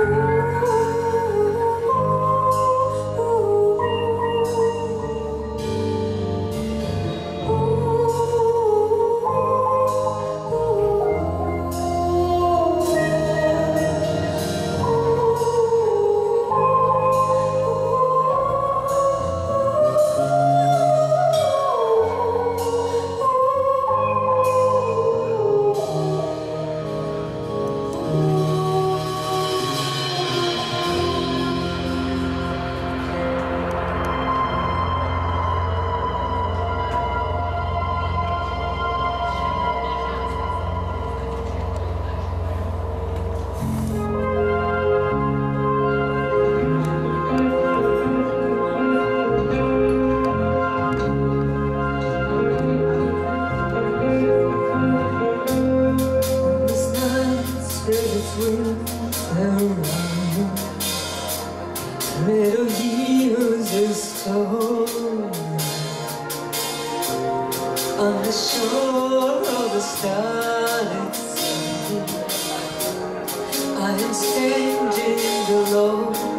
Ooh. sails with around Middle years is storm On the shore of a starlit sea. I am standing alone.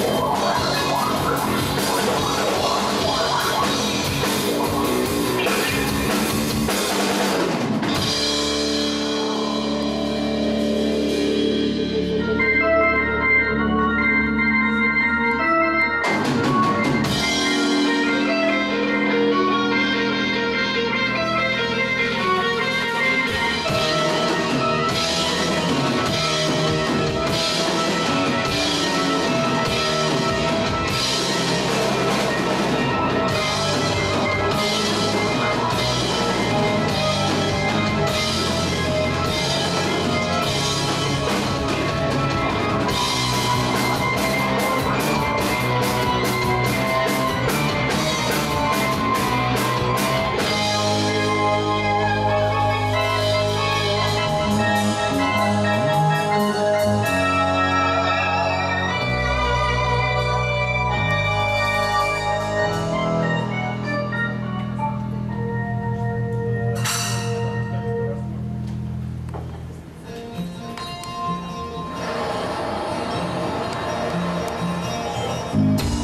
Yeah. Bye.